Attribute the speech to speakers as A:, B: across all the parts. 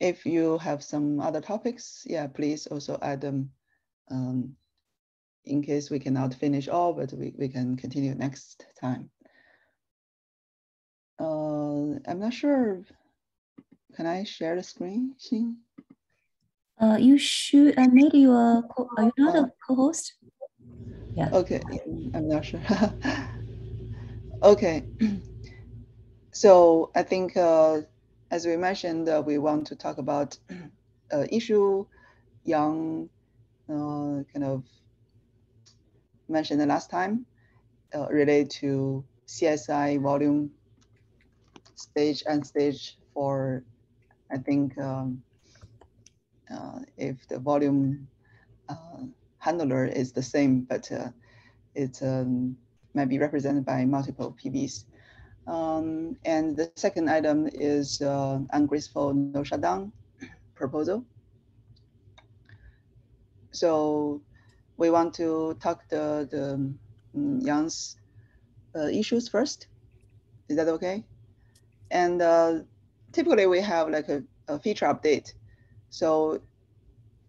A: if you have some other topics, yeah, please also add them um, in case we cannot finish all, but we, we can continue next time. Uh, I'm not sure. Can I share the screen, Xin?
B: Uh, you should. I made you a. Co are you not a co-host?
A: Yeah. Okay. I'm not sure. okay. So I think, uh, as we mentioned, uh, we want to talk about uh, issue Yang uh, kind of mentioned the last time uh, related to CSI volume stage and stage for, I think, um, uh, if the volume handler is the same, but it um, might be represented by multiple PVs. Um, and the second item is uh, ungraceful node shutdown proposal. So we want to talk the, the um, Yang's uh, issues first. Is that okay? And uh, typically we have like a, a, feature update. So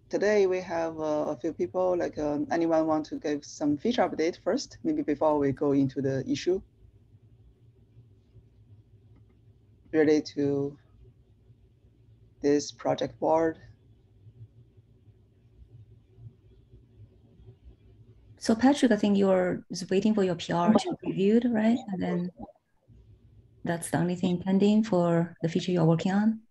A: today we have uh, a few people, like um, anyone want to give some feature update first, maybe before we go into the issue related to this project board
B: So Patrick, I think you're just waiting for your PR to be reviewed, right? And then that's the only thing pending for the feature you're working on.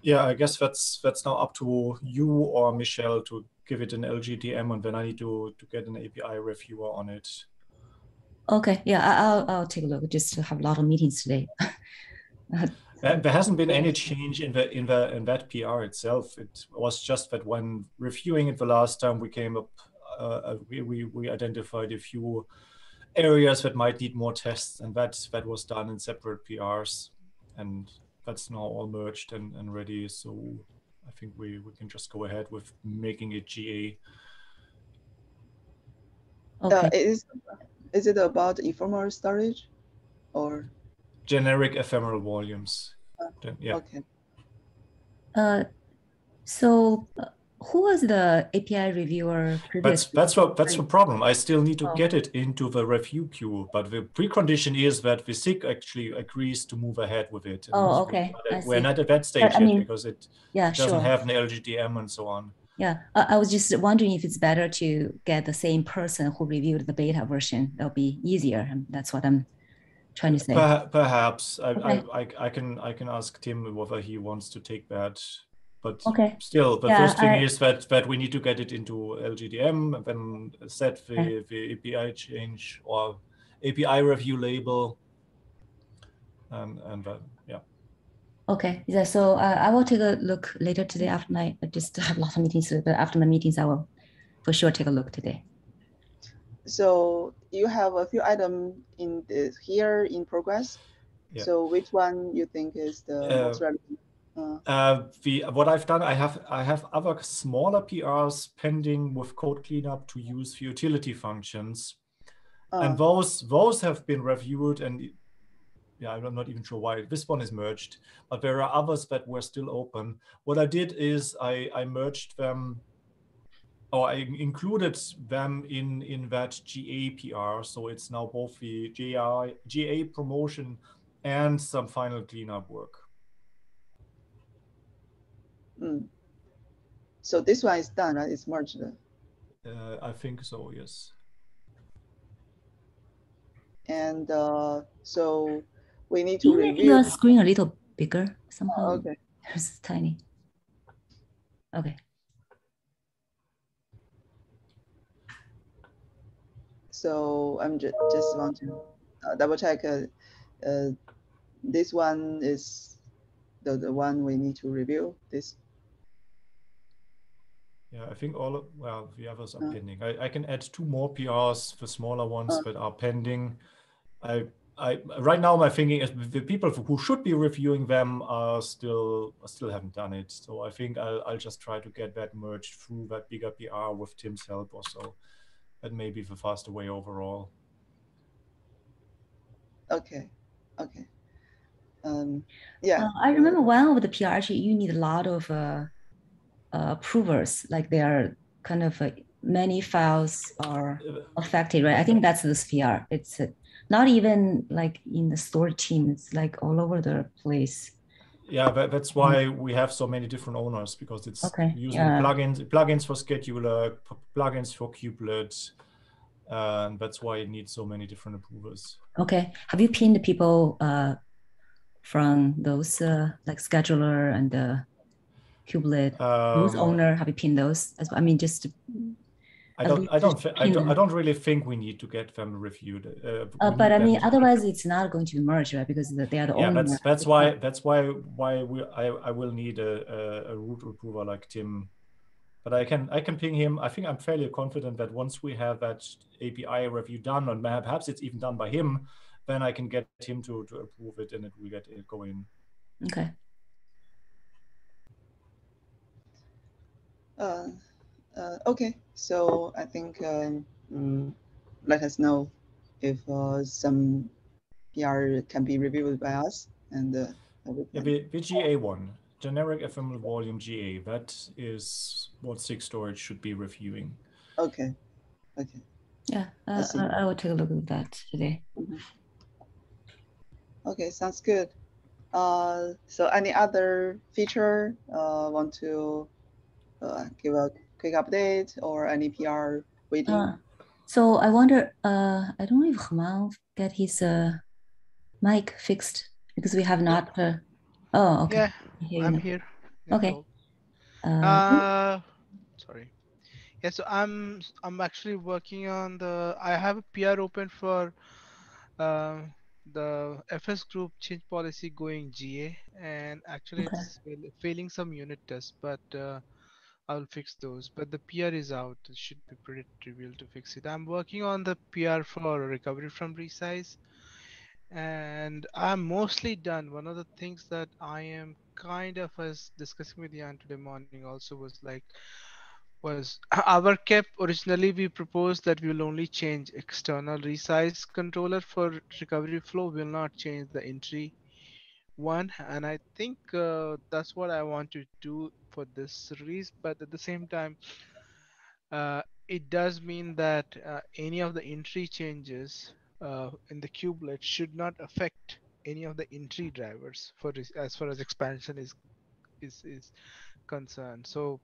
C: Yeah, I guess that's that's now up to you or Michelle to give it an LGTM, and then I need to to get an API reviewer on it.
B: Okay, yeah, I'll I'll take a look. Just to have a lot of meetings today.
C: there hasn't been any change in the in the in that PR itself. It was just that when reviewing it the last time, we came up, uh, uh we, we we identified a few areas that might need more tests, and that that was done in separate PRs, and that's now all merged and, and ready. So I think we we can just go ahead with making it GA.
A: Okay. Uh, is is it about ephemeral storage, or?
C: generic ephemeral volumes.
A: Uh, yeah. Okay.
B: Uh, so uh, who was the API reviewer?
C: That's that's what that's the problem. I still need to oh. get it into the review queue, but the precondition is that the SIG actually agrees to move ahead with it.
B: Oh, okay.
C: We're not at that stage but, yet mean, because it yeah, doesn't sure. have an LGTM and so on.
B: Yeah, I was just wondering if it's better to get the same person who reviewed the beta version. That'll be easier. Um, that's what I'm trying to say.
C: Perhaps I, okay. I, I, I, can I can ask Tim whether he wants to take that. But
B: okay.
C: still, the yeah, first thing I, is that that we need to get it into LGTM and then set the, okay. the API change or API review label. And and yeah.
B: Okay. Yeah. So uh, I will take a look later today after night. I just have lots of meetings, but after the meetings, I will for sure take a look today.
A: So you have a few items in the, here in progress. Yeah. So which one you think is the uh, most relevant?
C: Uh, uh, the, what I've done, I have I have other smaller PRs pending with code cleanup to use for utility functions, and uh. those those have been reviewed and yeah, I'm not even sure why this one is merged, but there are others that were still open. What I did is I, I merged them or I included them in, in that GA PR. So it's now both the GA, GA promotion and some final cleanup work.
A: Mm. So this one is done, right? It's merged.
C: Uh, I think so, yes.
A: And uh, so we need to
B: review. your screen a little bigger somehow. Oh, okay. It's tiny. Okay.
A: So I'm just just want to uh, double check. Uh, uh, this one is the the one we need to review. This.
C: Yeah, I think all of, well the others are uh. pending. I, I can add two more PRs, the smaller ones uh. that are pending. I I right now my thinking is the people who should be reviewing them are still still haven't done it. So I think I'll I'll just try to get that merged through that bigger PR with Tim's help or so that may be the faster way overall.
A: Okay, okay. um, yeah.
B: Uh, I remember one of the PR actually you need a lot of uh, uh, approvers, like there are kind of uh, many files are affected, right? I think that's this PR. It's uh, not even like in the store team, it's like all over the place.
C: Yeah, that, that's why we have so many different owners because it's
B: Okay,
C: using
B: yeah.
C: plugins, plugins for scheduler, plugins for kubelet. And that's why it needs so many different approvers.
B: Okay. Have you pinned the people uh, from those uh, like scheduler and the kubelet? Who's
C: Um,
B: owner? Have you pinned those? As I mean, just
C: I don't, I don't, I don't, I don't really think we need to get them reviewed. Uh,
B: Uh, but I mean, otherwise it's not going to be merged, right? Because they are the
C: yeah,
B: owner.
C: that's that's why that's why why we I, I will need a, a, a root approver like Tim. But I can I can ping him. I think I'm fairly confident that once we have that API review done, and perhaps it's even done by him, then I can get him to, to approve it and it will get it going.
B: Okay.
A: Uh, uh, okay, so I think um, mm, let us know if uh, some PR can be reviewed by us and uh, we
C: Yeah,
A: can-
C: the, the GA1, generic ephemeral volume GA, that is what SIG storage should be reviewing.
A: okay, okay.
B: Yeah, uh. I, I will take a look at that today.
A: Okay, sounds good. Uh, so any other feature uh, want to uh, give a quick update or any PR waiting?
B: Uh, so I wonder, uh, I don't know if Hemant get his uh, mic fixed because we have not. Uh, oh, okay.
D: Yeah, I'm
B: now.
D: here.
B: Okay.
D: Nicole.
B: Uh,
D: Uh, sorry. Yeah, so I'm I'm actually working on the. I have a PR open for uh, the FS group change policy going GA, and actually
B: Okay.
D: it's failing some unit tests, but uh, I'll fix those. But the PR is out. It should be pretty trivial to fix it. I'm working on the PR for recovery from resize, and I'm mostly done. One of the things that I am kind of was discussing with Jan today morning also was like was our KEP originally we proposed that we will only change external resize controller for recovery flow will not change the in-tree one and i think uh, that's what i want to do for this series but at the same time uh, it does mean that uh, any of the in-tree changes uh, in the kubelet should not affect any of the in-tree drivers for as far as expansion is is is concerned. So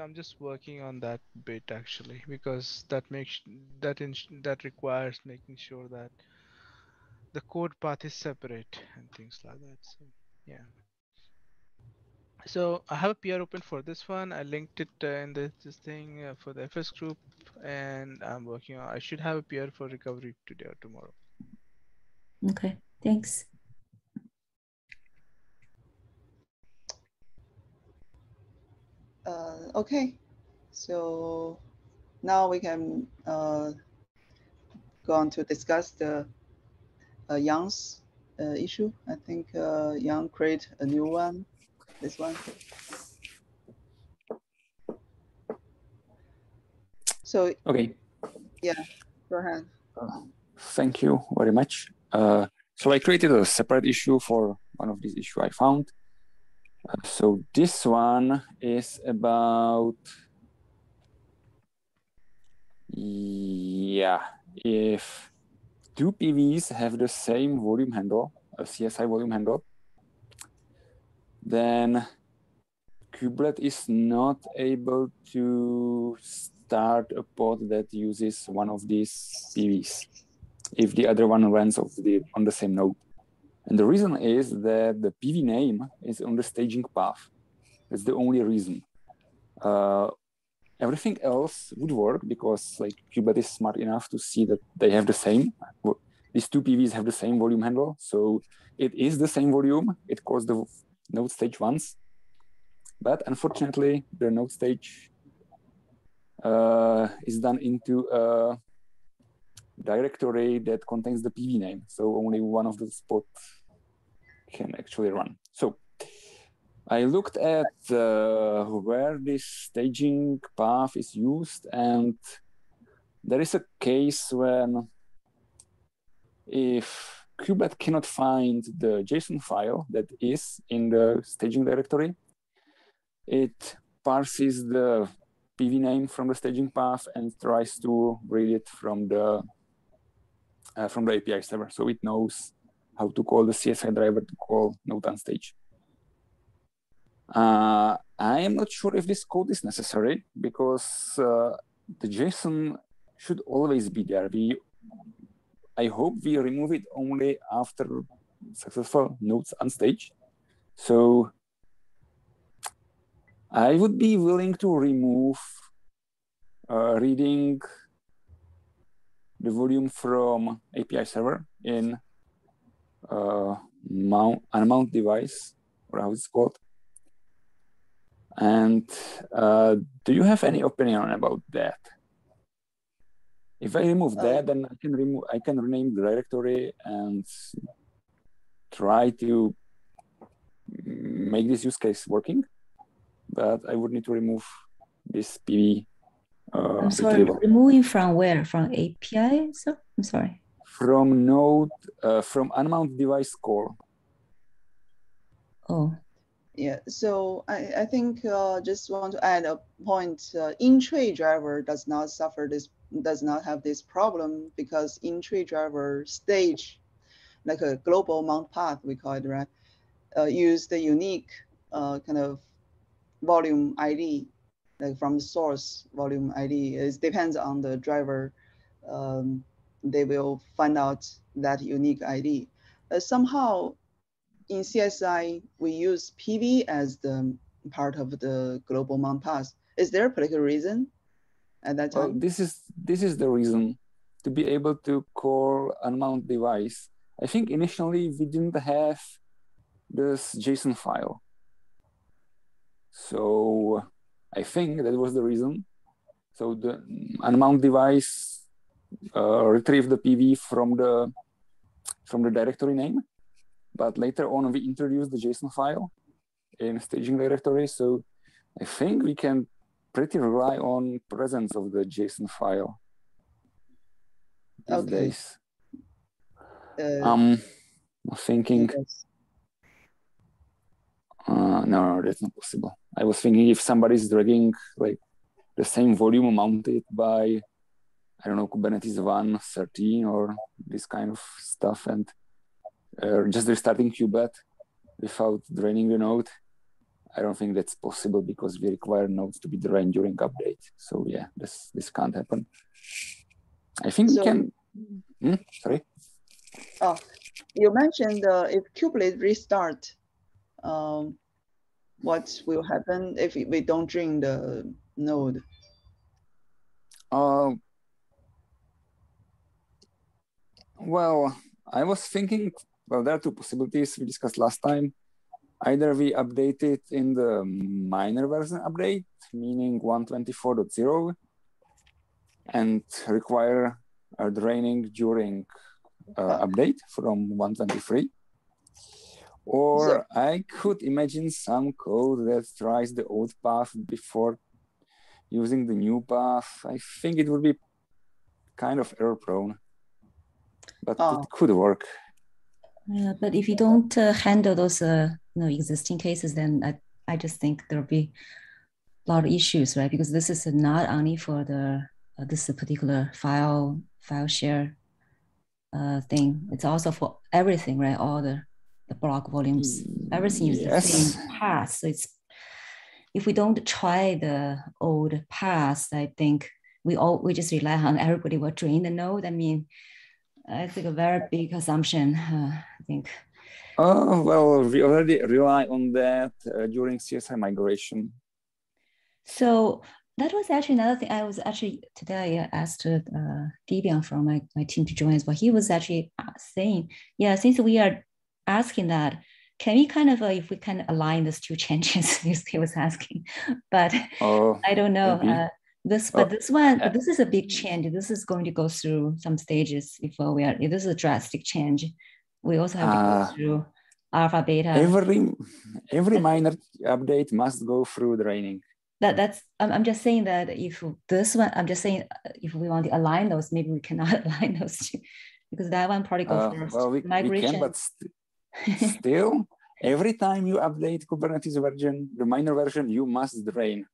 D: i'm just working on that bit actually because that makes that in, that requires making sure that the code path is separate and things like that so yeah. So i have a pr open for this one. I linked it uh, in this, this thing uh, for the fs group and i'm working on i should have a pr for recovery today or tomorrow.
B: Okay, thanks.
A: Uh, okay, so now we can uh, go on to discuss the Young's uh, issue. I think uh, Young create a new one. This one. So
E: Okay, Yeah,
A: go ahead.
E: thank you very much. Uh, so I created a separate issue for one of these issue I found. Uh, so this one is about yeah, if two PVs have the same volume handle, a CSI volume handle, then kubelet is not able to start a pod that uses one of these PVs if the other one runs the, on the same node. And the reason is that the PV name is on the staging path. That's the only reason. Uh, everything else would work because like Kubernetes is smart enough to see that they have the same. These two PVs have the same volume handle, so it is the same volume. It calls the node stage once, but unfortunately, the node stage uh, is done into a directory that contains the PV name. So only one of the spots can actually run. So I looked at uh, where this staging path is used, and there is a case when if kubelet cannot find the JSON file that is in the staging directory. It parses the PV name from the staging path and tries to read it from the uh, from the API server. So it knows how to call the CSI driver to call node unstage. Uh, I am not sure if this code is necessary because uh, the JSON should always be there. We, I hope we remove it only after successful nodes unstage. So I would be willing to remove uh, reading the volume from API server in uh, mount, unmount device, or how it's called. And uh, do you have any opinion about that? If I remove that, then I can remove, I can rename the directory and try to make this use case working, but I would need to remove this PV.
B: Uh, I'm sorry, retrieval. removing from where? From API? So I'm sorry.
E: From node, uh, from unmount device call.
B: Oh.
A: Yeah, so I, I think uh, just want to add a point. Uh, in-tree driver does not suffer this, does not have this problem because in-tree driver stage, like a global mount path, we call it, right? Uh, use the unique uh, kind of volume ID, like from the source volume ID. It depends on the driver. Um, they will find out that unique ID. Uh, somehow in CSI, we use PV as the part of the global mount path. Is there a particular reason at that time? Well,
E: this is this is the reason to be able to call unmount device. I think initially we didn't have this JSON file. So I think that was the reason. So the unmount device uh, retrieved the PV from the from the directory name but later on, we introduced the JSON file in staging directory. So I think we can pretty rely on presence of the JSON file these okay. days. Uh, um, I'm thinking. Uh, no, no, that's not possible. I was thinking if somebody's dragging like the same volume mounted by, I don't know, Kubernetes 1, 13 or this kind of stuff, and uh, just restarting kubelet without draining the node. I don't think that's possible because we require nodes to be drained during update. So yeah, this this can't happen. I think so, we can. Hmm? Sorry.
A: Oh, you mentioned uh, if kubelet restart, um, what will happen if we don't drain the node?
E: Uh, well, I was thinking well, there are two possibilities we discussed last time. Either we update it in the minor version update, meaning 124.0, and require a draining during uh, update from 123. Or I could imagine some code that tries the old path before using the new path. I think it would be kind of error prone, but oh. it could work.
B: Yeah, but if you don't uh, handle those uh, you know existing cases, then I, I just think there'll be a lot of issues, right? Because this is not only for the uh, this particular file file share uh, thing. It's also for everything, right? All the the block volumes, everything is yes. the same path. So it's if we don't try the old path, I think we all we just rely on everybody will drain the node. I mean, I think a very big assumption. Uh, think.
E: Oh well, we already rely on that uh, during CSI migration.
B: So that was actually another thing. I was actually today I asked uh, Debian from my, my team to join as well. He was actually saying, yeah, since we are asking that, can we kind of uh, if we can align those two changes? he was asking, but oh, I don't know. Uh, this, but oh, this one, this is a big change. This is going to go through some stages before we are. This is a drastic change. We also have to uh, go ah. through alpha, beta.
E: Every every minor update must go through draining.
B: That that's. I'm, I'm just saying that if this one, I'm just saying if we want to align those, maybe we cannot align those two. because that one probably goes
E: Uh,
B: first.
E: well, we, we
B: Migration.
E: can, but st- still, every time you update Kubernetes version, the minor version, you must drain.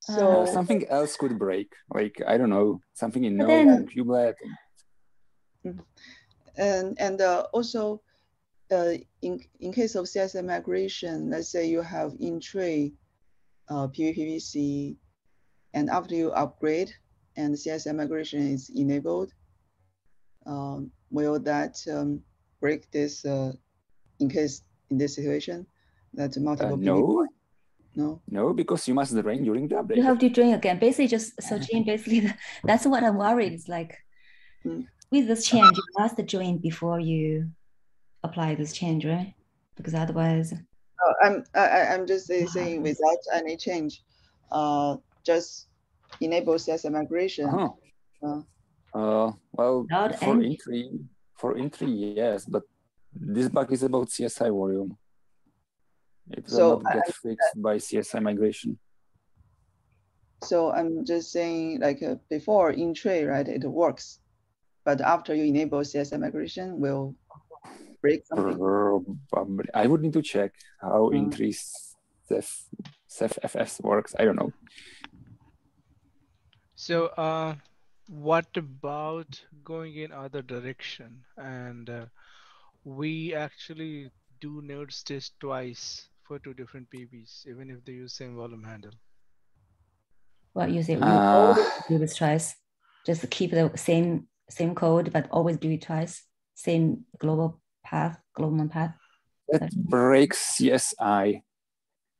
A: So
E: Uh, something else could break, like I don't know, something in Node
B: then-
E: and Kubelet.
A: And and uh, also uh, in in case of CSI migration, let's say you have in-tree uh, PVPVC, and after you upgrade and CSI migration is enabled, um, will that um, break this uh, in case in this situation that
E: Uh,
A: multiple PV
E: no,
A: no
E: no, because you must drain during the update.
B: You have to drain again. Basically, just so Jane, basically, that's what I'm worried. It's like
A: Mm.
B: With this change, you must join before you apply this change, right? Because otherwise,
A: Uh, I'm I, I- I'm just say- saying without any change, uh, just enable CSI migration.
E: Uh-huh.
A: Uh,
E: Uh, well,
B: Without
E: for
B: any-
E: in-tree, for in-tree, yes, but this bug is about CSI volume. It will
A: So,
E: not get fixed by CSI migration.
A: So I'm just saying like uh, before in-tree, right, it works. But after you enable CSI migration, will break something.
E: Probably. I would need to check how
A: Mm.
E: in-tree Ceph, CephFS works. I don't know.
D: So, uh, what about going in other direction? And uh, we actually do node stage twice for two different PVs, even if they use same volume handle.
B: what you say, you
E: Uh,
B: always do this twice. Just keep the same same code, but always do it twice. Same global path, global path.
E: That breaks CSI.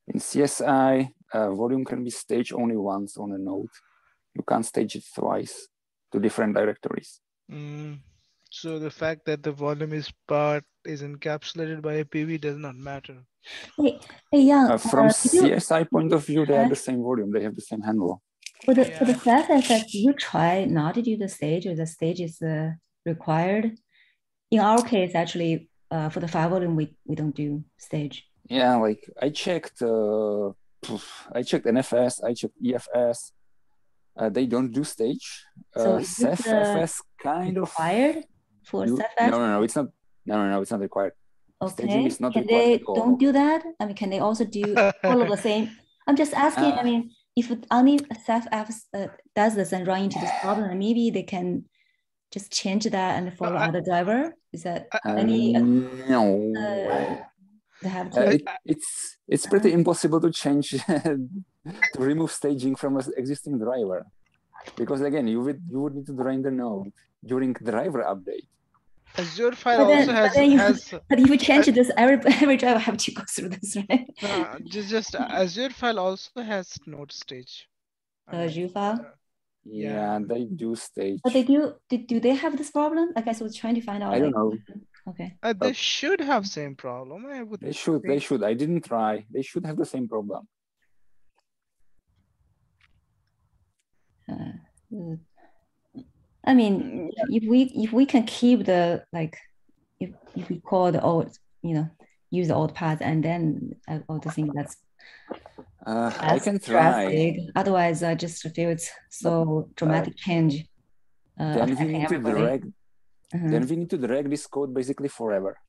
E: In CSI, uh, volume can be staged only once on a node. You can't stage it twice to different directories.
D: Mm, so the fact that the volume is part is encapsulated by a PV does not matter.
B: Hey, hey, Yang,
E: Uh, from
B: uh, did you-
E: CSI point of view, they have the same volume. They have the same handle.
B: For the for the
D: Yeah.
B: Effect, you try not to do the stage or the stage is uh, required. In our case, actually, uh, for the file volume, we, we don't do stage.
E: Yeah, like I checked. Uh, I checked NFS. I checked EFS. Uh, they don't do stage.
B: So
E: Uh,
B: is this, uh,
E: kind of.
B: Required for
E: do- no, no, no. It's not. No, no, no. It's not required. staging
B: Okay,
E: is not
B: can
E: required
B: they don't do that? I mean, can they also do all of the same? I'm just asking, I
E: Uh,
B: mean, if it only Ceph apps uh, does this and run into this problem, maybe they can just change that and follow
D: I-
B: other driver. Is that
E: Uh,
B: any, uh,
E: no.
B: uh, they have
E: Uh,
B: to?
E: it, it's it's pretty impossible to change to remove staging from an existing driver because again you would you would need to drain the node during driver update
D: Azure file
B: But then-
D: also
B: but
D: has,
B: then you-
D: has
B: But if you change this, every every driver have to go through this, right?
D: uh, just, just Azure file also has node stage. I
B: Uh, Azure file?
D: uh,
E: yeah,
D: Yeah.
E: they do stage
B: But they do. Do, do they have this problem? I guess I was trying to find out.
E: i don't
B: like-
E: know
B: Okay.
D: Uh, they should have same problem. I would.
E: they should they should i didn't try they should have the same problem
B: Uh, mm. I mean, if we if we can keep the like, if if we call the old, you know, use the old path, and then I also think that's
E: uh, i
B: less
E: can try
B: drastic. Otherwise, I just feel it's so dramatic change. Uh,
E: then we
B: affecting
E: need to
B: everybody.
E: drag
B: Mhm.
E: then we need to drag this code basically forever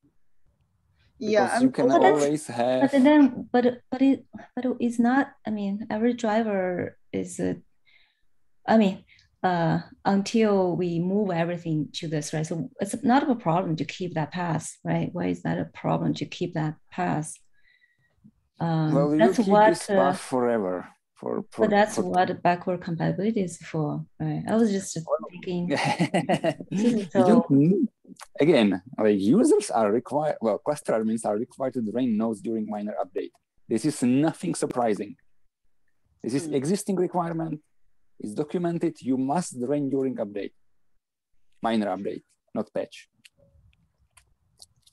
E: because
A: Yeah,
E: you
A: I'm
E: can
B: But
E: always have
B: But then, but but it but it's not. I mean, every driver is. A, I mean, uh, until we move everything to this, right? So it's not a problem to keep that path, right? Why is that a problem to keep that path? Um,
E: well we will
B: that's
E: keep
B: what.
E: this
B: Uh,
E: path forever for, for
B: but that's
E: for
B: what backward compatibility is for, right? I was just thinking. So-
E: don't again, like users are required, well, cluster admins are required to drain nodes during minor update. This is nothing surprising. This is
A: Hmm.
E: existing requirement. It's documented. You must drain during update, minor update, not patch.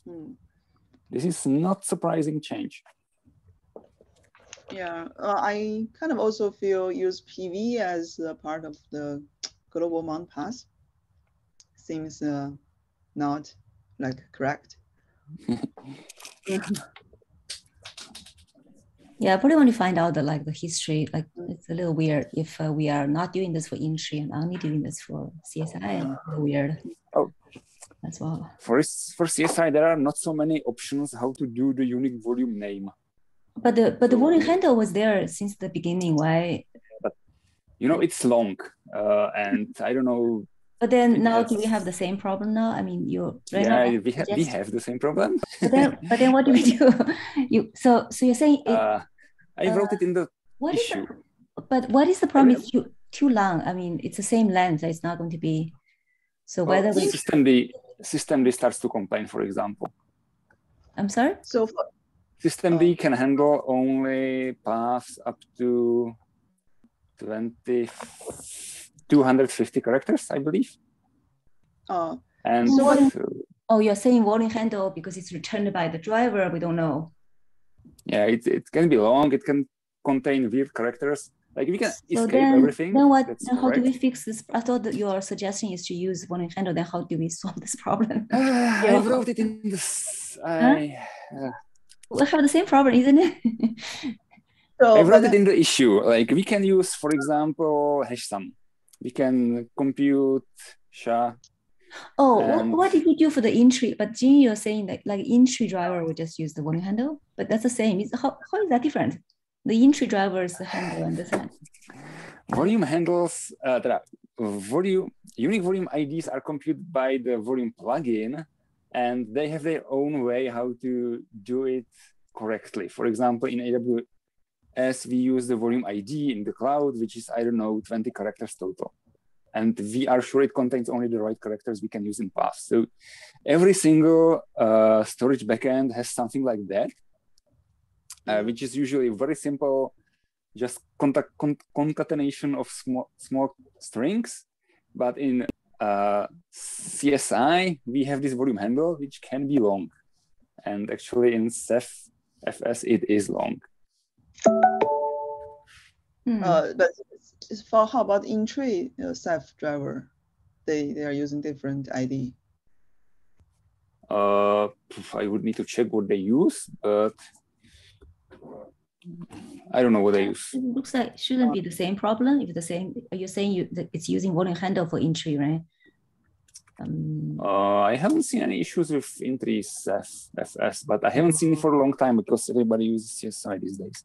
A: Hmm.
E: This is not surprising change.
A: Yeah, uh, I kind of also feel use PV as a part of the global mount path. Seems uh, not like correct.
B: Yeah, I probably want to find out the like the history. Like it's a little weird if uh, we are not doing this for in-tree and only doing this for CSI. weird.
E: Oh,
B: as well.
E: For for CSI, there are not so many options how to do the unique volume name.
B: But the but the volume handle was there since the beginning. Why?
E: But you know it's long, uh, and I don't know.
B: But then now do we have the same problem now? I mean, you
E: yeah, we have we have the same problem.
B: but then but then what do we do? you so so you're saying it,
E: uh, I wrote uh, it in the what issue.
B: The, but what is the problem? It's too too long. I mean, it's the same length. It's not going to be. So whether
E: well, we system the systemd starts to complain, for example.
B: I'm sorry.
A: So for,
E: systemd can handle only paths up to 20, 250 characters, I believe.
A: Uh,
E: and
B: so what, oh, you're saying volume handle because it's returned by the driver. We don't know.
E: Yeah, it, it can be long. It can contain weird characters. Like we can so escape
B: then,
E: everything.
B: Then what? Then how do we fix this? I thought that your suggestion is to use volume handle. Then how do we solve this problem?
E: Uh, I wrote it in this. I, huh? uh,
B: we have the same problem, isn't it?
E: so, I wrote it in the issue. Like we can use, for example, hash sum. We can compute SHA.
B: Oh, what, what did you do for the in-tree? But Jin, you're saying that like in-tree driver would just use the volume handle, but that's the same. Is how, how is that different? The in-tree drivers handle and this one.
E: Volume handles, uh, that volume unique volume IDs are computed by the volume plugin and they have their own way how to do it correctly. For example, in AWS, we use the volume ID in the cloud, which is, I don't know, 20 characters total. And we are sure it contains only the right characters we can use in path. So every single uh, storage backend has something like that, uh, which is usually very simple, just contact, con concatenation of small, small strings. But in uh, CSI, we have this volume handle, which can be long. And actually in Ceph FS, it is long.
A: Hmm. Uh, but for how about in-tree uh, Ceph driver? They, they are using different ID.
E: Uh, I would need to check what they use, but I don't know what they use.
B: It looks like it shouldn't be the same problem. If the same, are you saying you it's using volume handle for in-tree, right?
E: Um, uh, I haven't seen any issues with in-tree FS, but I haven't seen it for a long time because everybody uses CSI these days.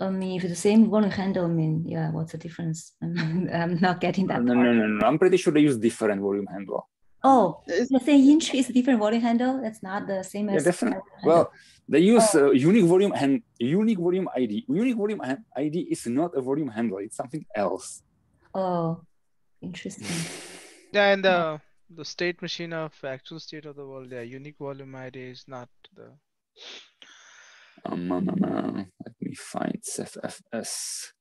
B: I mean, if it's the same volume handle, I mean, yeah, what's the difference? I mean, I'm not getting that.
E: No, no, no, no, I'm pretty sure they use different volume handle.
B: Oh, you're saying in-tree is a different volume handle? That's not the same as.
E: Yeah, different. Well, they use oh. uh, unique volume and unique volume ID. Unique volume ID is not a volume handle; it's something else.
B: Oh, interesting.
D: Yeah, and the the state machine of actual state of the world, yeah, unique volume ID is not the.
E: Um, um, um, let me find CephFS.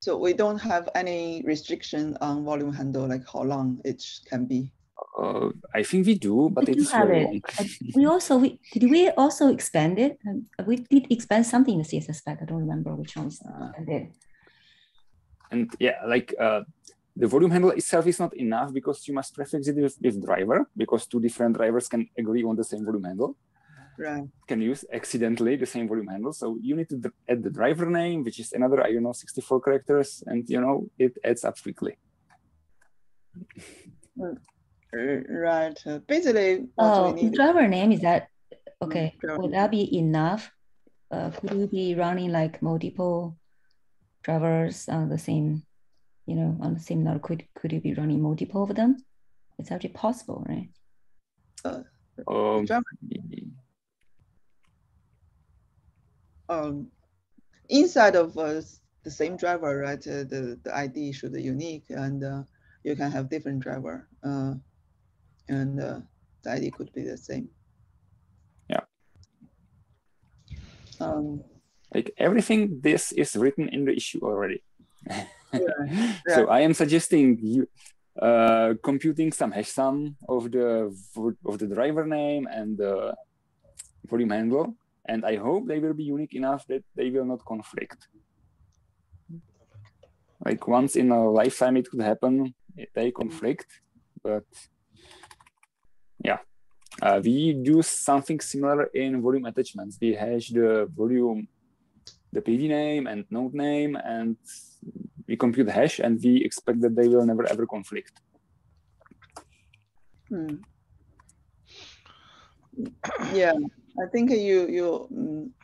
A: So we don't have any restriction on volume handle, like how long it can be.
E: Uh, I think we do, but
B: we
E: it's
B: do very it. long. we also we did we also expand it? Um, we did expand something in the CSI spec. I don't remember which one we uh, expanded.
E: And yeah, like uh, the volume handle itself is not enough because you must prefix it with, with driver because two different drivers can agree on the same volume handle
A: right.
E: can use accidentally the same volume handle. So you need to add the driver name, which is another, I don't know, 64 characters, and you know, it adds up quickly.
A: Right. Uh, basically,
B: oh, driver name is that okay? Would that be enough? Uh, could you be running like multiple drivers on the same, you know, on the same node? Could could you be running multiple of them? It's actually possible, right?
A: Uh, um, um, inside of uh, the same driver, right? Uh, the, the ID should be unique and uh, you can have different driver uh, and uh, the ID could be the same.
E: Yeah.
A: Um,
E: like everything this is written in the issue already. yeah, yeah. So I am suggesting you uh, computing some hash sum of the of the driver name and the volume handle and I hope they will be unique enough that they will not conflict. Like once in a lifetime it could happen, they conflict, but Yeah. Uh, we do something similar in volume attachments. We hash the volume, the PV name and node name, and we compute hash, and we expect that they will never ever conflict.
A: Hmm. Yeah, I think you you um,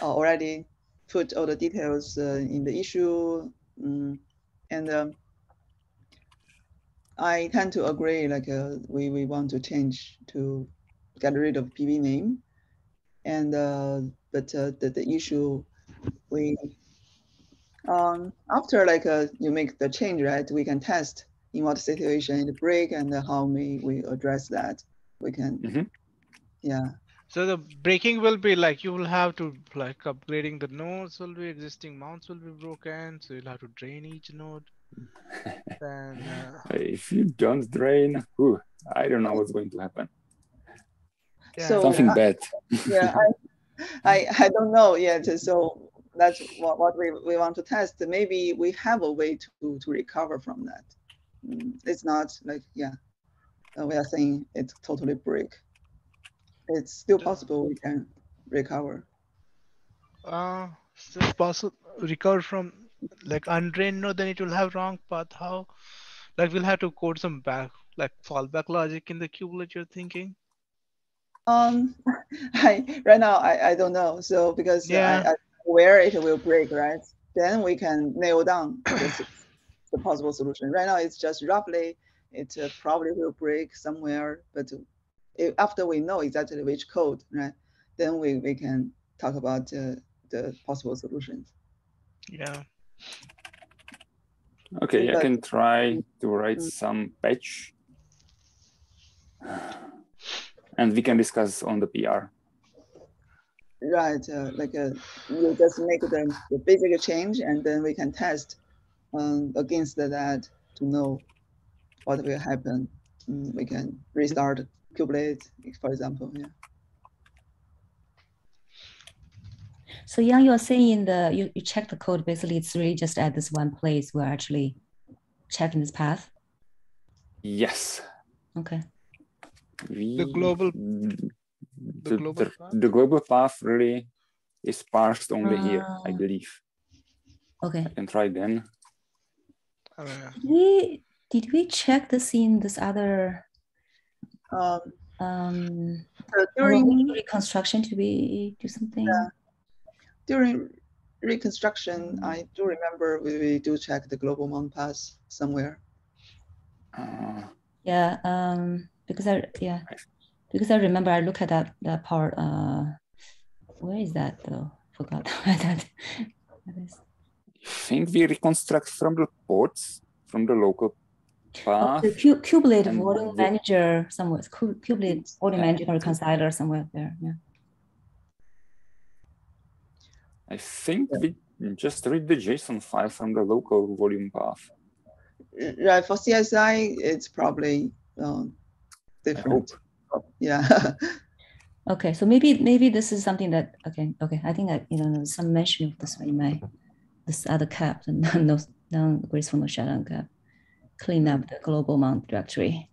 A: already put all the details uh, in the issue, um, and um, I tend to agree. Like uh, we we want to change to get rid of PV name, and uh, but uh, the the issue we um after like uh, you make the change right, we can test in what situation it break and how may we address that. We can,
E: mm -hmm.
A: yeah.
D: So the breaking will be like you will have to like upgrading the nodes will be existing mounts will be broken, so you'll have to drain each node.
E: then, uh... if you don't drain, whew, I don't know what's going to happen. Yeah. So something bad.
A: yeah, I, I, I don't know yet. So that's what, what we, we want to test. Maybe we have a way to to recover from that. Mm, it's not like yeah, uh, we are saying it's totally break. It's still possible we can recover.
D: Uh, still possible recover from like undrained node, then it will have wrong path. How? Like we'll have to code some back like fallback logic in the kubelet you're thinking?
A: Um, I right now I, I don't know. So because yeah. I, I, where it will break, right? Then we can nail down the, the possible solution. Right now it's just roughly it uh, probably will break somewhere, but if, after we know exactly which code, right, then we, we can talk about uh, the possible solutions.
D: Yeah.
E: Okay, but, I can try to write mm. some patch. And we can discuss on the PR.
A: Right, uh, like uh, you just make the, the basic change and then we can test um, against that to know what will happen. Mm, we can restart Kubernetes, for example. Yeah.
B: So Yang, you're saying the you, you check the code, basically it's really just at this one place we're actually checking this path?
E: Yes.
B: Okay.
D: The global
E: the, the, global, the, path? the global path really is parsed only uh, here, I ah. believe.
B: Okay.
E: I can try then.
B: Uh, did we did we check this in this other um, um during reconstruction to we do something?
A: Yeah during reconstruction, I do remember we, we do check the global mount path somewhere.
E: Uh,
B: yeah, um, because I yeah, because I remember I look at that that part. Uh, where is that though? Forgot where that. that is.
E: I think we reconstruct from the ports from the local path. Oh,
B: the kubelet volume manager somewhere. Kubelet volume manager reconciler somewhere there. Yeah.
E: I think we just read the JSON file from the local volume path.
A: Right, for CSI, it's probably um, different. Yeah.
B: okay, so maybe maybe this is something that okay okay I think i you know some mention of this in my this other KEP and no non graceful node shutdown KEP clean up the global mount directory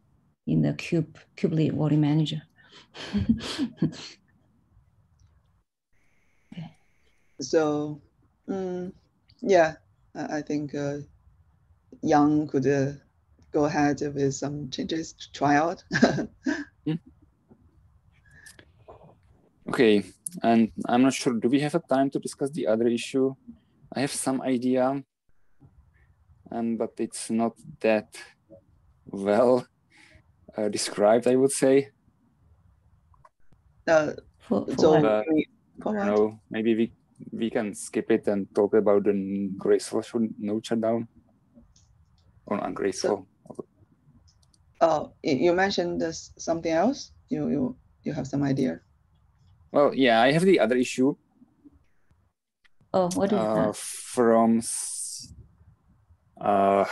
B: in the cube kube kubelet volume manager. okay.
A: so um, yeah, I, think uh, Yang could uh, go ahead with some changes to try out.
E: Okay, and I'm not sure, do we have a time to discuss the other issue? I have some idea, and but it's not that well uh, described, I would say.
A: Uh,
B: for, for so, uh,
E: no, maybe we we can skip it and talk about the graceful node shutdown or ungraceful. So,
A: oh, you mentioned this something else. You you you have some idea.
E: Well, yeah, I have the other issue.
B: Oh, what is uh, that?
E: From uh,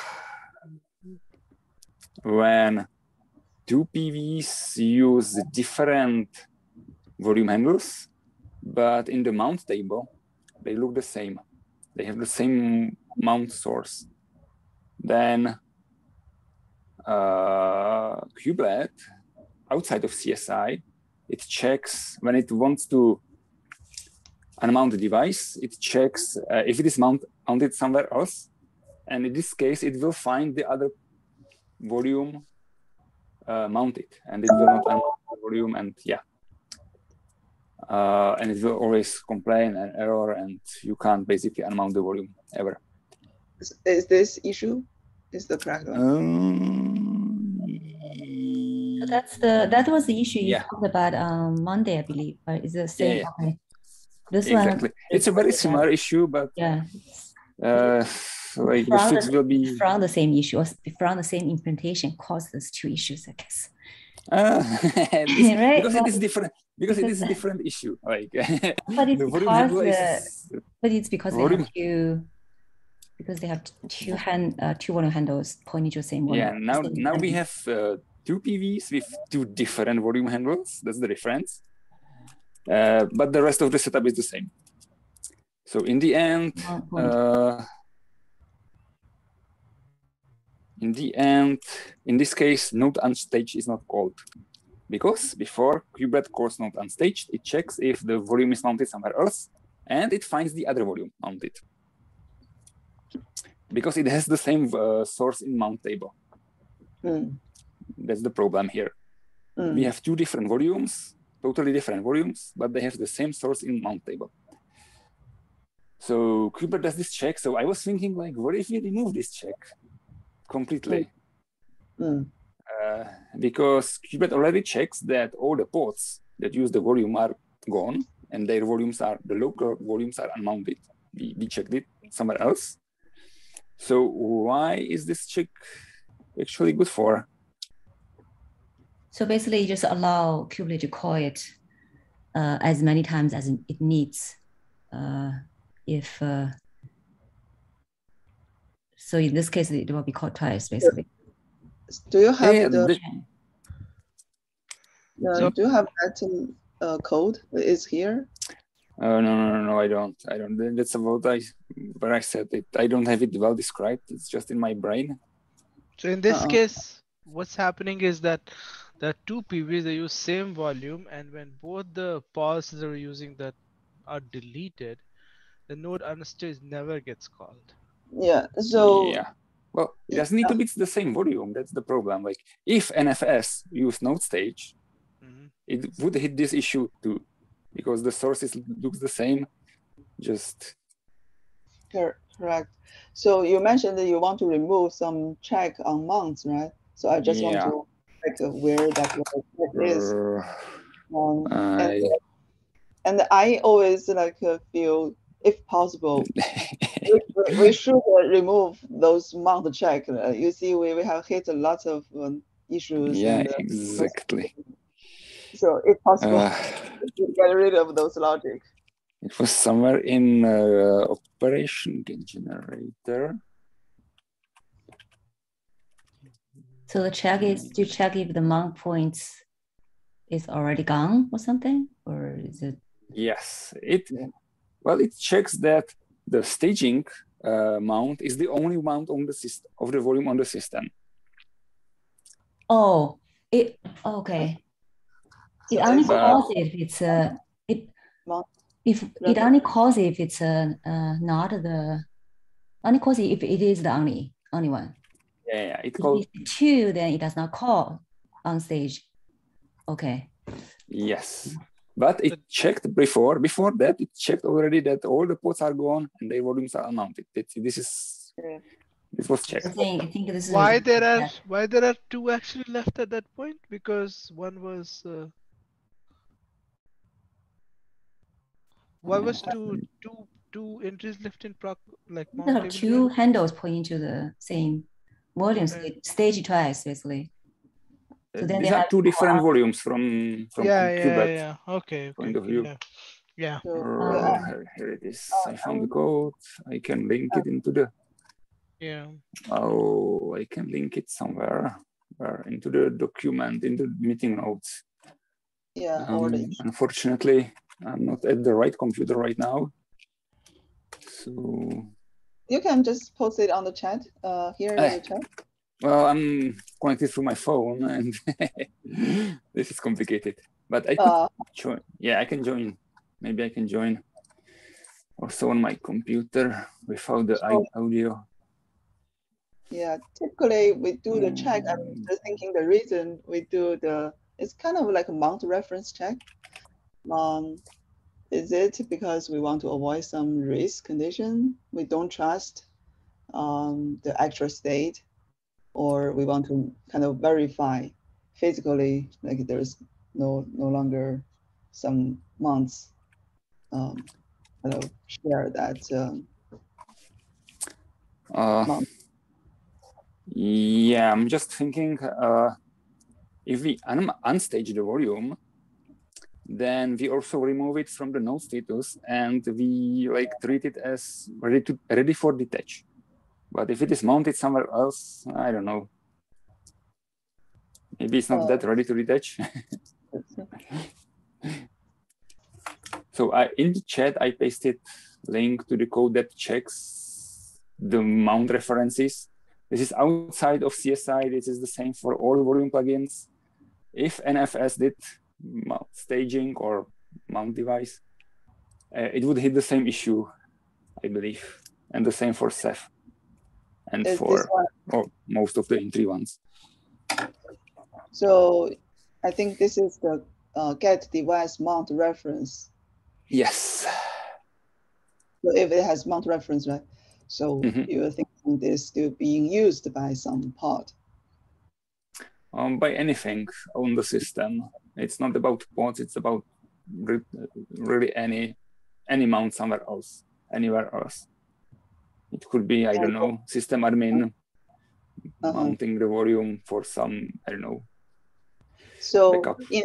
E: when two PVs use different volume handles, but in the mount table, they look the same. They have the same mount source. Then uh, kubelet outside of CSI, it checks when it wants to unmount the device, it checks uh, if it is mount, mounted somewhere else. And in this case, it will find the other volume uh, mounted and it will not unmount the volume and yeah. Uh, and it will always complain an error and you can't basically unmount the volume ever.
A: Is, is this issue? Is the problem?
E: Um,
B: So that's the that was the issue you
E: Yeah.
B: talked about on Monday, I believe. Right? Is the same?
E: yeah.
B: Okay. This
E: exactly.
B: one,
E: It's a very
B: yeah.
E: similar issue, but
B: yeah,
E: uh, like the fix will be
B: from the same issue, or from the same implementation, caused those two issues, I guess.
E: uh, this-
B: Right,
E: because it
B: but-
E: is different. Because it
B: because-
E: is a different issue. Like
B: But it's
E: the
B: because the,
E: is
B: but it's because they
E: volume-
B: have two, because they have two hand, uh, two volume handles pointing to the same volume.
E: yeah. Now now we have uh, two PVs with two different volume handles. That's the difference. Uh, but the rest of the setup is the same. So in the end, uh, in the end, in this case, node unstaged is not called because before kubelet calls node unstaged, it checks if the volume is mounted somewhere else and it finds the other volume mounted because it has the same uh, source in mount table.
A: Mm,
E: That's the problem here.
A: mm.
E: We have two different volumes, totally different volumes, but they have the same source in mount table. So Kubernetes does this check. So I was thinking like, what if we remove this check completely?
A: Mm,
E: Uh, because Kubernetes already checks that all the pods that use the volume are gone and their volumes are, the local volumes are unmounted. We, we checked it somewhere else. So why is this check actually good for?
B: So basically, you just allow Kubernetes to call it uh, as many times as it needs. Uh, if uh, so, in this case, it will be called twice, basically.
A: Do you have
E: Yeah,
A: the,
E: the-
A: uh,
D: So-
A: do you have that uh, code? Is here?
E: Uh, no, no, no, no, I don't. I don't. That's about I But I said it. I don't have it well described. It's just in my brain.
D: So in this
A: Uh-uh.
D: case, what's happening is that the two PVs they use same volume, and when both the paths that are using that are deleted, the node unstaged never gets called.
A: Yeah. So
E: yeah. Well, it doesn't need to be the same volume. That's the problem. Like if NFS use node stage,
D: Mhm.
E: it would hit this issue too, because the sources looks the same. Just
A: Correct. So you mentioned that you want to remove some check on mounts, right? So I just
E: Yeah.
A: want to check uh, where that is. Um,
E: I,
A: and I always like uh, feel, if possible, we, we- should uh, remove those mount check. Uh, you see, we, we have hit a lot of um, issues.
E: yeah,
A: and, uh,
E: exactly.
A: so if possible,
E: Uh,
A: to get rid of those logic.
E: it was somewhere in uh, operation generator.
B: So the check is to check if the mount points is already gone or something, or is it?
E: Yes, it well it checks that the staging uh, mount is the only mount on the system of the volume on the system.
B: Oh, it okay. It only
A: if,
E: uh,
B: calls it if it's a it if it only calls if it's a uh, not the only calls it if it is the only only one.
E: Yeah, yeah, it
B: If
E: called
B: it's two, then it does not call unstage. Okay.
E: yes, but it checked before. Before that, it checked already that all the pods are gone and their volumes are unmounted. That this is
A: Yeah.
E: this was
B: I
E: checked.
B: think I think this is
D: Why
B: a-
D: there are
B: yeah.
D: why there are two actually left at that point? Because one was uh, why was two two two entries left in proc like
B: There are two handles pointing to the same volume
D: Okay.
B: stage, stage twice, basically. So then
E: These
B: they
E: are
B: have
E: two different
B: uh,
E: volumes from from
D: Yeah, yeah,
E: Kubernetes.
D: yeah. Okay, okay.
E: point of view.
D: Yeah. Yeah.
A: So,
E: Uh, here, here it is. I found the code. I can link it into the
D: Yeah.
E: Oh, I can link it somewhere, where into the document, in the meeting notes.
A: yeah, or
E: Um, unfortunately, I'm not at the right computer right now. So
A: You can just post it on the chat, uh, here in
E: Eh.
A: the chat.
E: Well, I'm connected through my phone, and this is complicated. But I could uh, join. Yeah, I can join. Maybe I can join also on my computer without the so, audio.
A: Yeah, typically we do the check. I'm just thinking the reason we do the it's kind of like a mount reference check. Um, is it because we want to avoid some race condition? We don't trust um, the actual state, or we want to kind of verify physically like there's no no longer some mounts um, kind of share that um,
E: uh, yeah i'm just thinking uh, if we un unstage the volume then we also remove it from the node status and we like treat it as ready to ready for detach. But if it is mounted somewhere else i don't know. Maybe it's not oh. that ready to detach. So I, in the chat i pasted link to the code that checks the mount references. This is outside of csi this is the same for all volume plugins. If nfs did staging or mount device, uh, it would hit the same issue, I believe, and the same for Ceph and for or most of the in-tree ones.
A: So I think this is the uh, get device mount reference.
E: Yes.
A: So if it has mount reference, right? So mm -hmm. you're thinking this still being used by some pod.
E: Um, by anything on the system. It's not about pods. It's about re really any any mount somewhere else, anywhere else. It could be I don't know system admin uh -huh. mounting the volume for some I don't know.
A: So in,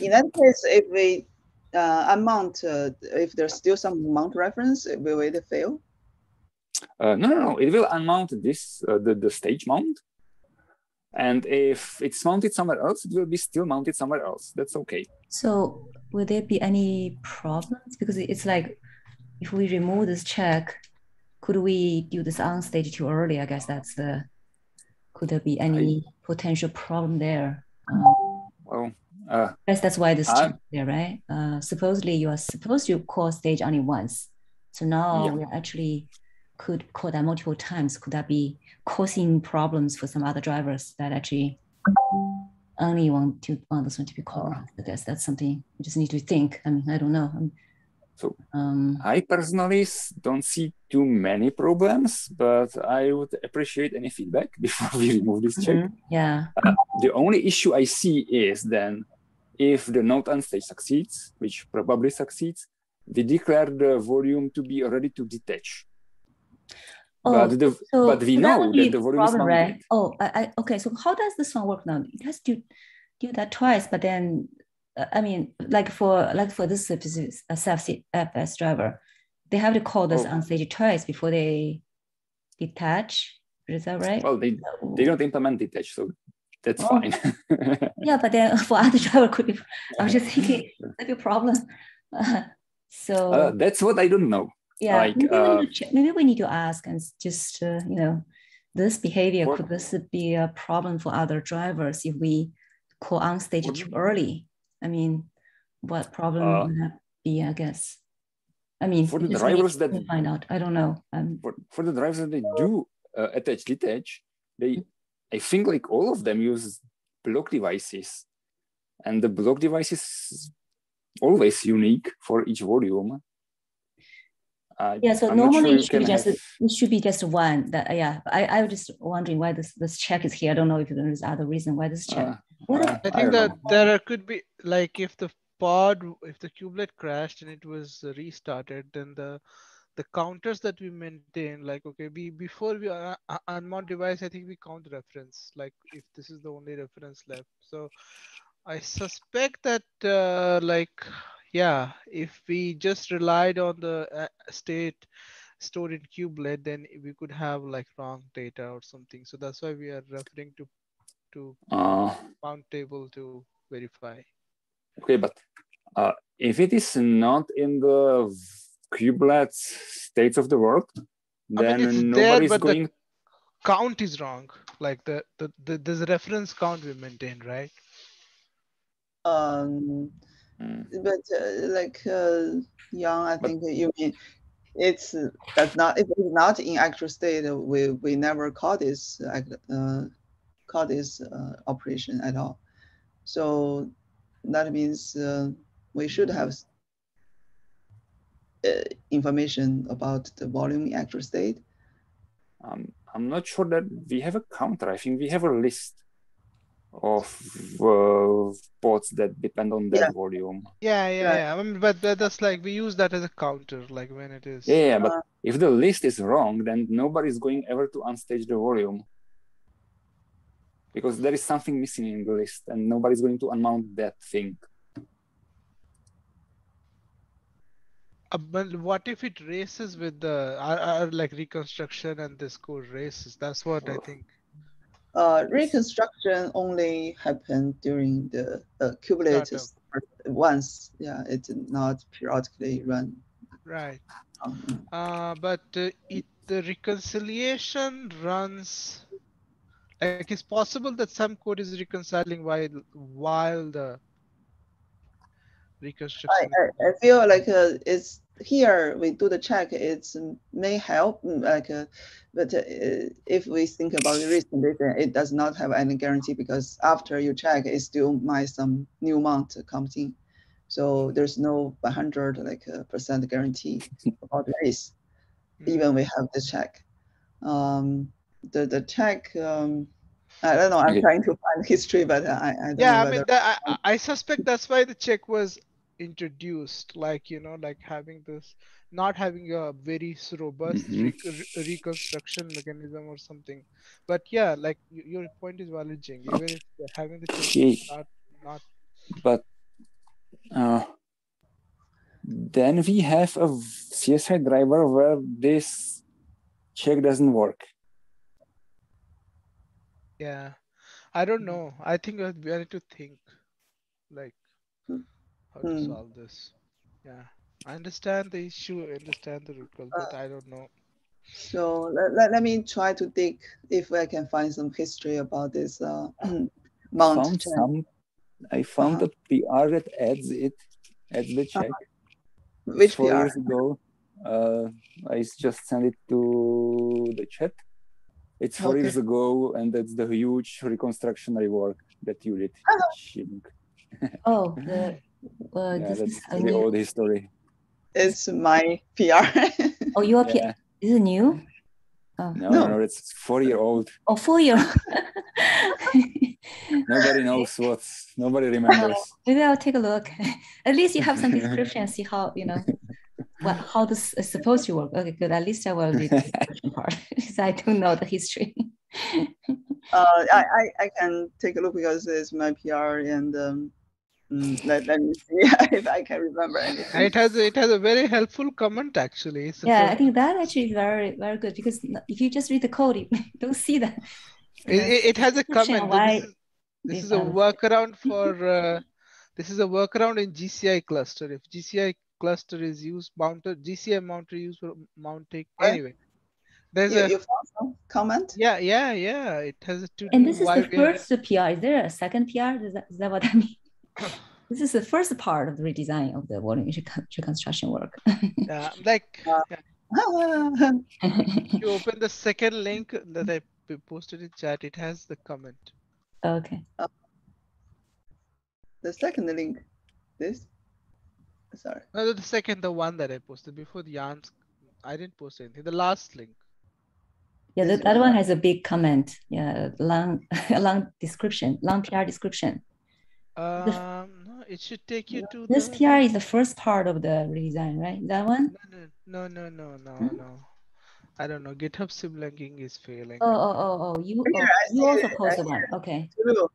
A: in that case, if we uh, unmount, uh, if there's still some mount reference, will it fail?
E: Uh, no, no, no. It will unmount this uh, the the stage mount, and if it's mounted somewhere else, it will be still mounted somewhere else. That's okay.
B: So will there be any problems? Because it's like, if we remove this check, could we do this unstage too early? I guess that's the, could there be any I, potential problem there? Um,
E: well, uh, I
B: guess that's why this check there, right? Uh, supposedly you are supposed to call stage only once. So now yeah. we're actually could call that multiple times. Could that be causing problems for some other drivers that actually only want to want this one to be called? I guess that's something we just need to think. I mean, I don't know. Um,
E: so um, I personally don't see too many problems, but I would appreciate any feedback before we remove this check. Mm-hmm.
B: Yeah. Uh,
E: the only issue I see is then if the node unstage succeeds, which probably succeeds, we declare the volume to be ready to detach. Oh, but, the, so but we know that the volume problem, is right?
B: Oh, I, I, okay. So how does this one work now? It has to do that twice, but then, uh, I mean, like for like for this specific FS driver, they have to call this oh. unstage twice before they detach. Is that right?
E: Well, they they don't implement detach, so that's oh. fine.
B: yeah, but then for other driver could be. I was just thinking that'd be a problem. Uh, so
E: uh, that's what I don't know
B: yeah like, maybe, uh, we check, maybe, we need to ask and just uh, you know this behavior could this be a problem for other drivers if we call unstage too early? I mean what problem uh, would that be i guess? I mean
E: for the drivers that
B: find out i don't know
E: um, for, for the drivers that they do uh, attach detach they i think like all of them use block devices. And the block device is always unique for each volume
B: uh, yeah, so I'm normally sure it should be just have... it should be just one. That yeah, I I was just wondering why this this check is here. I don't know if there's other reason why this check.
D: Uh, uh, I think I that know. there could be like if the pod if the kubelet crashed and it was restarted, then the the counters that we maintain like okay we before we uh, uh, unmount device i think we count reference like if this is the only reference left so i suspect that uh, like yeah, if we just relied on the uh, state stored in kubelet, then we could have like wrong data or something. So that's why we are referring to to uh, mount table to verify.
E: Okay, but uh, if it is not in the kubelet states of the world, then I mean, nobody's there, going.
D: count is wrong. Like the, the, the there's a reference count we maintain, right?
A: Um. But uh, like uh, Yang, I think you mean it's that's not if it's not in actual state. We we never call this uh, uh, call this uh, operation at all. So that means uh, we should have uh, information about the volume in actual state.
E: Um, I'm not sure that we have a counter. I think we have a list of uh, pods that depend on that
A: Yeah.
E: volume.
D: Yeah, yeah,
A: Right.
D: yeah. I mean, but that's like we use that as a counter, like when it is.
E: Yeah, yeah, but
A: Uh,
E: if the list is wrong, then nobody's going ever to unstage the volume. Because there is something missing in the list and nobody's going to unmount that thing.
D: Uh, but what if it races with the our, our like reconstruction and this code races? That's what I think.
A: Uh, reconstruction only happened during the uh, once. Yeah, it did not periodically run.
D: Right.
A: Um,
D: Uh, but uh, it the reconciliation runs. Like it's possible that some code is reconciling while while the reconstruction.
A: I, I feel like uh, it's here we do the check. It's um, may help mm, like, uh, but uh, if we think about the race condition, it does not have any guarantee because after you check, it still might some new amount comes in. So there's no 100 like uh, percent guarantee about the risk.
D: Mm.
A: even we have the check. Um, the the check, um, I don't know. I'm
E: Okay.
A: trying to find history, but I, I don't
D: Yeah,
A: know
D: I mean, that, I, I I suspect that's why the check was introduced, like, you know, like having this, not having a very robust
E: Mhm.
D: rec- re- reconstruction mechanism or something. But yeah, like y- your point is valid, Jing. Even if having the
E: Okay.
D: not, not,
E: But uh, then we have a CSI driver where this check doesn't work.
D: yeah. I don't know. I think we need to think, like, how to solve this. Yeah. I understand the issue, I understand the root cause, but
A: Uh,
D: I don't know.
A: so let, let, let me try to dig if I can find some history about this uh, mount
E: Found some. I found
A: Uh-huh.
E: a PR that adds it, adds the check.
A: Which
E: four
A: PR?
E: years ago. Uh, I s- just sent it to the chat. It's four
A: Okay.
E: years ago, and that's the huge reconstruction work that you did.
A: Uh-huh.
B: Oh, the, uh,
E: Yeah,
B: this
E: that's
B: is a
E: the
B: new,
E: old history.
A: It's my PR.
B: oh, your P-
E: Yeah.
B: is it new? Oh,
E: No,
A: No.
E: no, no, it's four year old.
B: oh, four year.
E: Nobody knows what's. Nobody remembers.
B: Maybe I'll take a look. At least you have some description and see how, you know, what, how this is supposed to work. Okay, good. At least I will read the description part because I don't know the history.
A: uh, I, I, I can take a look because it's my PR and um, mm, let, let me see if I can remember anything.
D: it has a, it has a very helpful comment actually. It's a
B: Yeah, I think that actually is very, very good because if you just read the code, you don't see that. you
D: It, it, it has a comment.
B: why
D: This is, this is a workaround for uh, this is a workaround in GCI cluster. If GCI cluster is used mounted, GCI mounter used for mounting
A: Right.
D: anyway. There's
A: You,
D: a
A: you comment?
D: yeah yeah yeah. It has a to
B: And this is the first PR. Is there a second PR? Is that, is that what I mean? This is the first part of the redesign of the volume recon- reconstruction work.
D: yeah, like
A: Uh,
D: yeah, you open the second link that I posted in chat. It has the comment.
B: okay.
A: the second link, this? Sorry.
D: No, the second, the one that I posted before the Jan's. I didn't post anything. The last link.
B: Yeah,
A: This
B: the other
A: one.
B: one has a big comment. Yeah, long, long description, long PR description.
D: Um, no, it should take you to
B: This
D: the.
B: PR is the first part of the redesign, right? That one?
D: No, no, no, no, no,
B: Hmm?
D: no. I don't know. GitHub symlinking is failing.
B: Oh, oh, oh, oh, you,
A: Here,
B: oh,
A: I
B: you also
A: it
B: posted
A: right
B: one. Okay,
A: True.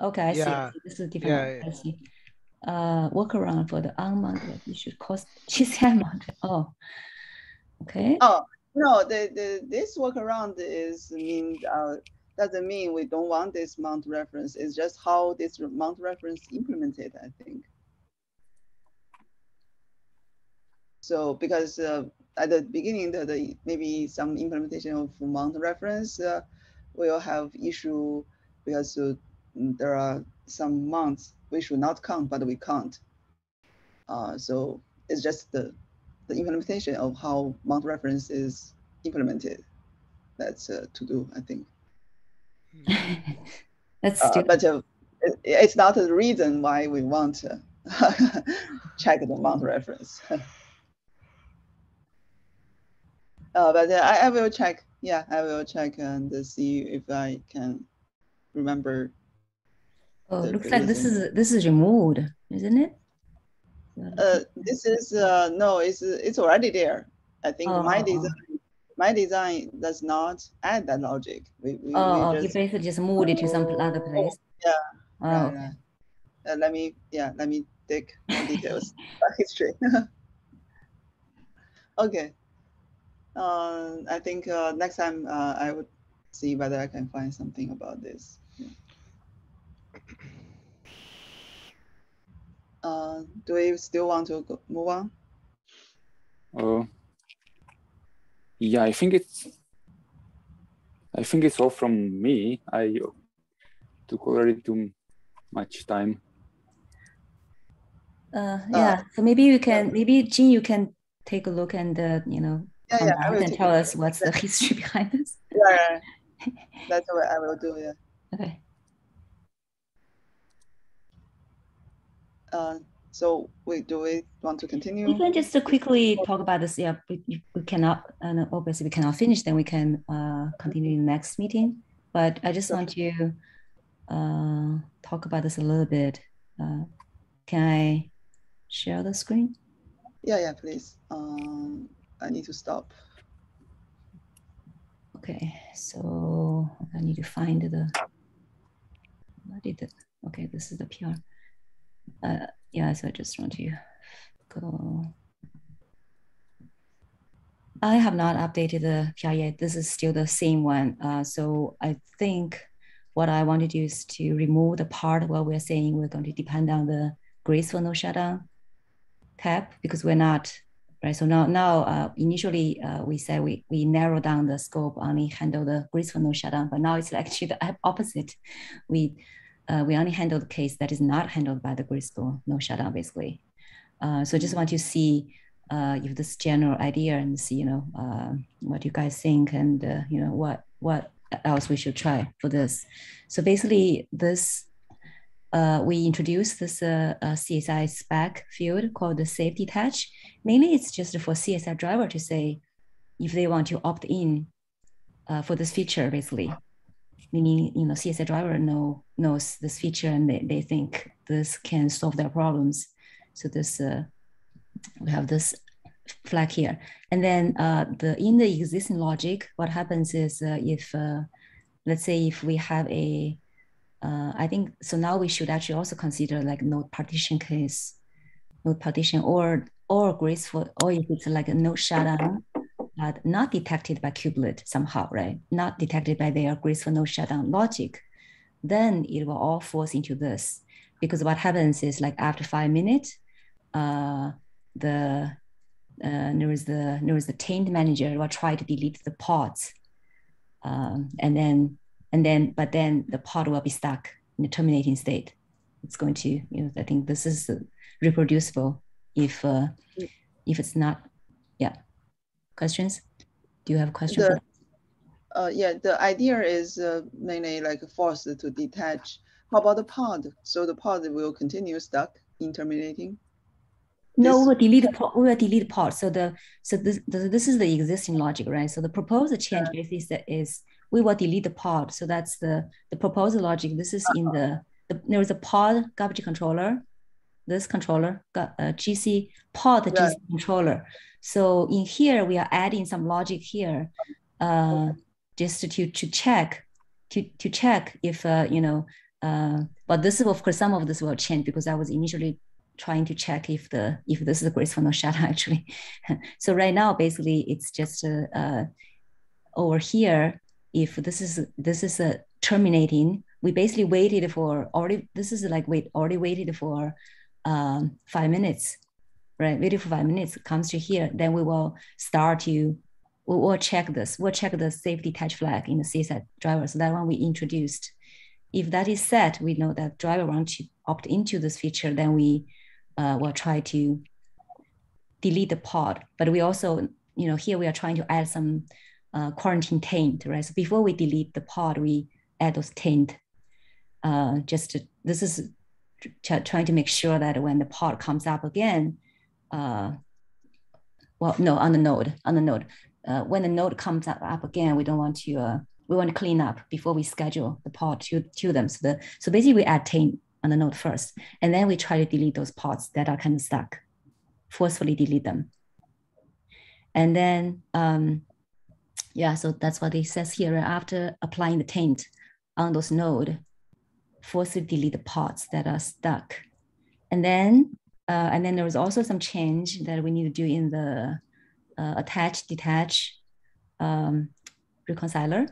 B: okay, I see.
D: Yeah,
B: see. This is different.
D: yeah.
B: I see. Uh, workaround for the unmounted, you should cost GCI mounted. Oh, okay.
A: Oh, no, the, the, this workaround is mean, uh, doesn't mean we don't want this mount reference. It's just how this mount reference implemented, I think. So because uh, at the beginning, the, the maybe some implementation of mount reference uh, we'll have issue because uh, there are some mounts we should not count, but we can't. Uh, so it's just the, the implementation of how mount reference is implemented. That's uh, to do, I think.
B: That's
A: uh, but uh, it, it's not the reason why we want to check the mount reference. Uh, but I, I will check. Yeah, I will check and see if I can remember.
B: Oh, looks like this is this is removed, isn't it?
A: Uh, this is uh, no, it's it's already there. I think oh. my design my design does not add that logic.
B: We, we, oh, we just, you basically just moved it to some other place.
A: Yeah. Oh. Right, right. Uh, let me yeah let me dig more details history. okay. Uh, I think uh, next time uh, I would see whether I can find something about this. Uh, do we still want to go, move on?
E: Uh, yeah, I think it's. I think it's all from me. I took already too much time.
B: Uh, yeah, so maybe you can, maybe Jin, you can take a look and uh, you know
A: yeah, yeah, I
B: and tell us what's the history behind this.
A: Yeah, that's what I will do. Yeah.
B: Okay.
A: Uh, so we do we want to continue?
B: We can just quickly talk about this. Yeah, we, we cannot, uh, obviously we cannot finish. Then we can uh, continue in the next meeting. But I just want to uh, talk about this a little bit. Uh, can I share the screen?
A: Yeah, yeah, please. Um, I need to stop.
B: Okay, so I need to find the, what did it, okay, this is the PR. Uh, yeah, so I just want to go. I have not updated the PR yet. This is still the same one. Uh, so I think what I want to do is to remove the part where we're saying we're going to depend on the graceful node shutdown KEP because we're not right? So now, now uh, initially uh, we said we, we narrow down the scope, only handle the graceful node shutdown, but now it's actually the opposite. We uh, we only handle the case that is not handled by the graceful node shutdown, basically. Uh, so just want to see uh, if this general idea and see, you know, uh, what you guys think and you know what what else we should try for this. So basically, this uh, we introduced this uh, uh, CSI spec field called the safe detach. Mainly, it's just for CSI driver to say if they want to opt in uh, for this feature, basically. Meaning, you know, CSI driver know knows this feature and they, they think this can solve their problems. So this uh, we have this flag here, and then uh, the in the existing logic, what happens is if let's say if we have a uh, I think so now we should actually also consider like node partition case, node partition or or graceful, or if it's like a node shutdown, but not detected by kubelet somehow, right? Not detected by their graceful shutdown logic, then it will all force into this. Because what happens is like after five minutes, uh, the uh, there is the there is the taint manager will try to delete the pods, um, and then and then but then the pod will be stuck in the terminating state it's going to you know i think this is reproducible if uh, if it's not yeah questions do you have questions
A: the, uh, yeah the idea is uh, mainly like forced to detach how about the pod so the pod will continue stuck in terminating
B: no, we will delete the we will delete pod. So the so this this is the existing logic, right? So the proposed change yeah. basically is we will delete the pod. So that's the, the proposed logic. This is in the, the there is a pod garbage controller, this controller, uh, GC pod right. GC controller. So in here, we are adding some logic here uh, just to, to check, to, to check if, uh, you know, uh, but this is, of course, some of this will change because I was initially trying to check if the if this is a graceful node shutdown actually. so right now, basically, it's just uh, uh, over here if this is this is a terminating, we basically waited for already. This is like wait already waited for um, five minutes, right? Waited for five minutes comes to here, then we will start to we'll, we'll check this. We'll check the safe detach flag in the CSI driver. So that one we introduced. If that is set, we know that driver want to opt into this feature, then we uh, will try to delete the pod. But we also, you know, here we are trying to add some uh, quarantine taint, right? So before we delete the pod, we add those taint. Uh, just to, this is trying to make sure that when the pod comes up again, uh, well, no, on the node, on the node, uh, when the node comes up, up again, we don't want to, uh, we want to clean up before we schedule the pod to, to them. So, the, so basically we add taint on the node first, and then we try to delete those pods that are kind of stuck, forcefully delete them. And then, um, yeah, so that's what it says here. After applying the taint on those node, forcibly delete the pods that are stuck. And then, uh, and then there was also some change that we need to do in the uh, attach, detach um, reconciler.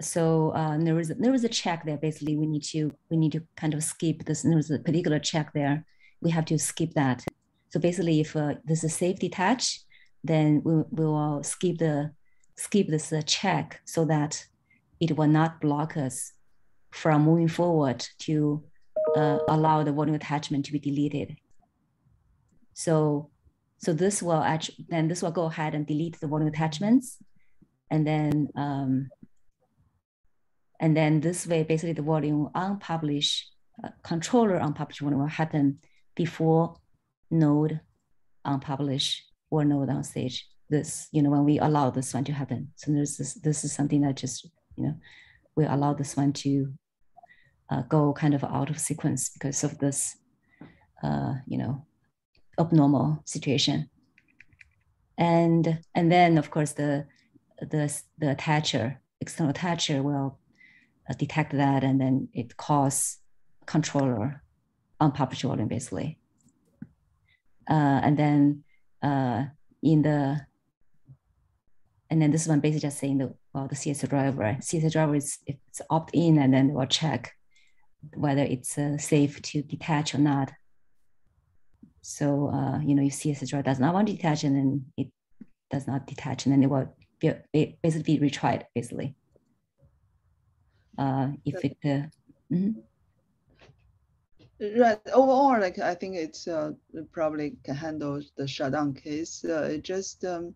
B: So uh, there was there was a check there. Basically, we need to we need to kind of skip this. There was a particular check there. We have to skip that. So basically, if uh, this is safe detach, then we, we will skip the skip this uh, check so that it will not block us from moving forward to uh, allow the volume attachment to be deleted. So, so this will actually, then this will go ahead and delete the volume attachments. And then, um, and then this way, basically the volume unpublished, uh, controller unpublished volume will happen before node unpublished or node unstage. This, you know, when we allow this one to happen. So there's this, this is something that just, you know, we allow this one to uh, go kind of out of sequence because of this, uh, you know, abnormal situation. And and then of course the the the attacher external attacher will uh, detect that and then it calls controller unpublished volume basically. Uh, and then uh, in the and then this one basically just saying the well the CSI driver? CSI driver is it's opt in and then we'll check whether it's uh, safe to detach or not. So, uh, you know, if CSI driver does not want to detach and then it does not detach and then it will be, it basically be retried basically. Uh, if it, uh, mm -hmm.
A: Right. Overall, like I think it's uh, probably can handle the shutdown case. Uh, it just um,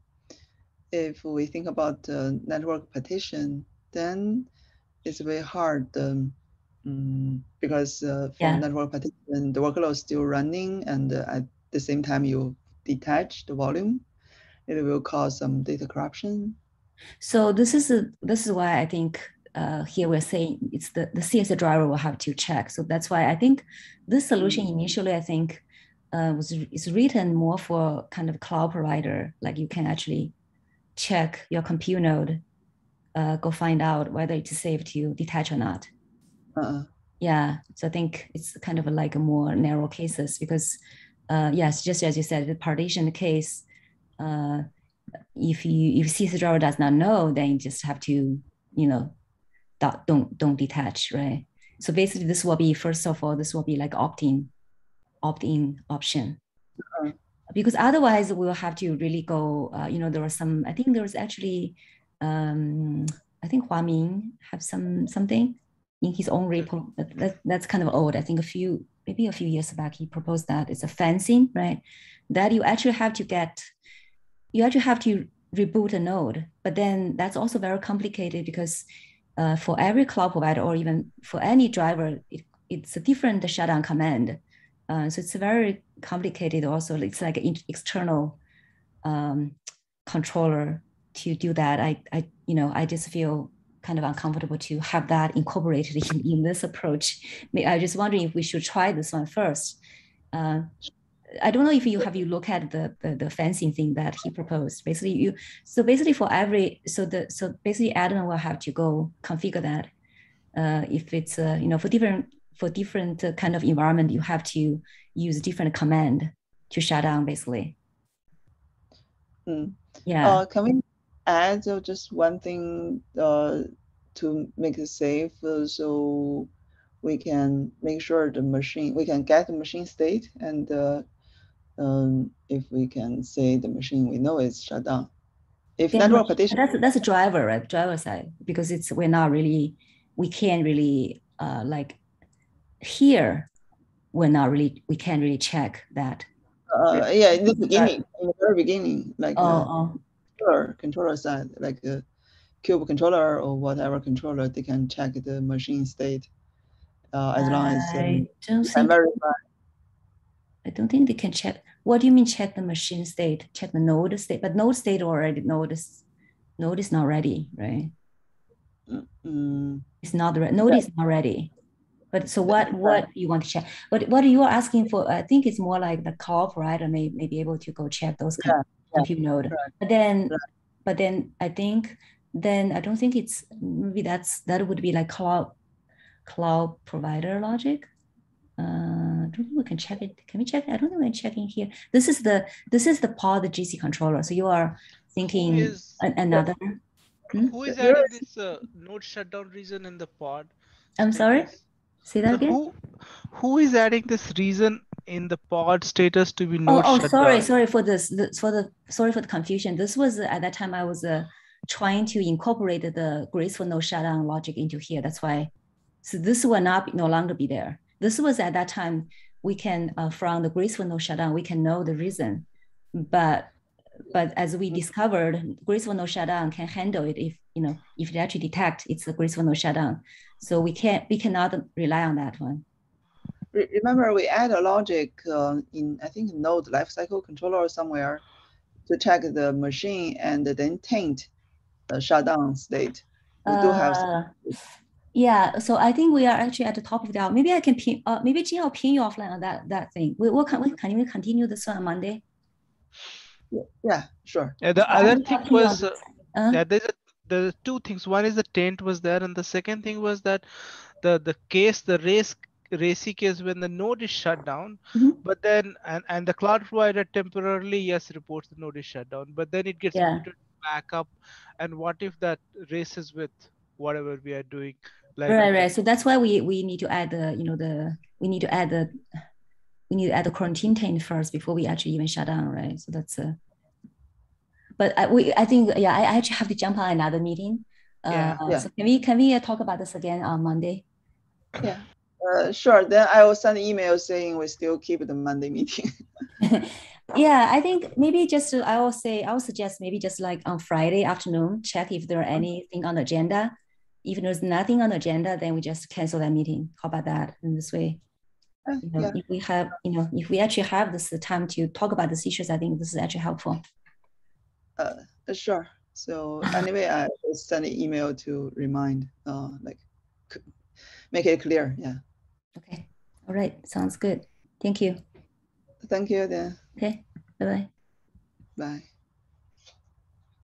A: if we think about uh, network partition, then it's very hard um, Mm, because uh, for yeah. network partition, the workload is still running, and uh, at the same time you detach the volume, it will cause some data corruption.
B: So this is a, this is why I think uh, here we're saying it's the the CSI driver will have to check. So that's why I think this solution mm. initially I think uh, was is written more for kind of cloud provider, like you can actually check your compute node, uh, go find out whether it's safe to detach or not. Uh-uh. Yeah, so I think it's kind of like a more narrow cases because, uh, yes, just as you said, the partition case, uh, if you if CSI driver does not know, then you just have to, you know, don't don't, don't detach, right? So basically, this will be first of all, this will be like opt-in, opt-in option. Uh-huh. Because otherwise, we'll have to really go. Uh, you know, there was some. I think there was actually, um, I think Huamin have some something in his own repo. That, that, that's kind of old. I think a few, maybe a few years back, he proposed that it's a fencing, right? That you actually have to get, you actually have to reboot a node. But then that's also very complicated because uh, for every cloud provider or even for any driver, it, it's a different shutdown command. Uh, so it's very complicated also. It's like an external um, controller to do that. I, I, you know, I just feel kind of uncomfortable to have that incorporated in, in this approach. I just wondering if we should try this one first. Uh, I don't know if you have you look at the, the, the fencing thing that he proposed. Basically, you so basically for every so the so basically admin will have to go configure that. Uh, if it's uh, you know for different for different uh, kind of environment, you have to use different command to shut down basically.
A: Mm. Yeah. Uh, can we add just one thing uh, to make it safe uh, so we can make sure the machine, we can get the machine state and uh, um, if we can say the machine we know is shut down. if
B: Yeah,
A: network partition,
B: That's that's a driver, right? Driver side, because it's we're not really we can't really uh like here we're not really we can't really check that.
A: uh, yeah, in the beginning, in the very beginning, like
B: Oh,
A: uh,
B: oh,
A: controller, controller side, like a kube controller or whatever controller, they can check the machine state uh, as long as um,
B: I don't think
A: verify.
B: I don't think they can check. What do you mean check the machine state? Check the node state, but node state already node is node is not ready, right?
A: Mm,
B: It's not re- node is not ready. But so what what you want to check? But what you are asking for, I think it's more like the cloud provider may, may be able to go check those kind of
A: yeah,
B: compute node.
A: right,
B: But then
A: right.
B: but then I think then I don't think it's maybe that's that would be like cloud cloud provider logic. Uh, I don't think we can check it. Can we check? it? I don't think we're checking here. This is the this is the pod GC controller. So you are thinking
D: is
B: an- another. Hmm?
D: who is
A: Here
D: adding this uh, node shutdown reason in the pod?
B: I'm sorry. Say that
D: So
B: again.
D: who who is adding this reason in the pod status to be
B: Oh, oh,
D: shutdown?
B: sorry, sorry for this, this for the sorry for the confusion. This was uh, at that time I was uh, trying to incorporate the graceful node shutdown logic into here. That's why. So this will not be, no longer be there. This was at that time we can uh, from the graceful node shutdown we can know the reason, but but as we discovered, graceful node shutdown can handle it if you know if it actually detect it's a graceful node shutdown. So we can't we cannot rely on that one.
A: Remember, we add a logic uh, in I think node lifecycle controller or somewhere to check the machine and then taint the shutdown state. We do have some-
B: Uh, yeah, so I think we are actually at the top of the hour. Maybe I can pin, uh, maybe Jing, I'll pin you offline on that that thing. We will can we can we continue this one on Monday?
A: Yeah, sure.
D: Yeah, the
B: I
D: other thing
B: talk to you on
D: was uh.
B: Uh,
D: yeah, there's a, there's two things. One is the taint was there, and the second thing was that the the case, the race racy case when the node is shut down,
B: Mhm.
D: but then and and the cloud provider temporarily yes reports the node is shut down, but then it gets
B: Yeah.
D: back up. And what if that races with whatever we are doing? Like
B: right, right. So that's why we we need to add the you know the we need to add the we need to add the quarantine taint first before we actually even shut down, right? So that's a. But I, we I think yeah I, I actually have to jump on another meeting. Uh,
D: Yeah.
A: Yeah.
B: So can we can we uh, talk about this again on Monday?
A: Yeah. Uh, sure. Then I will send an email saying we still keep the Monday meeting.
B: yeah, I think maybe just I will say I will suggest maybe just like on Friday afternoon, check if there are anything on the agenda. If there's nothing on the agenda, then we just cancel that meeting. How about that? In this way, you know,
A: yeah.
B: if we have, you know, if we actually have this time to talk about these issues, I think this is actually helpful.
A: Uh, sure. So anyway, I will send an email to remind, uh, like, c- make it clear. Yeah.
B: Okay. All right. Sounds good. Thank you.
A: Thank you. Then.
B: Okay. Bye bye.
A: Bye.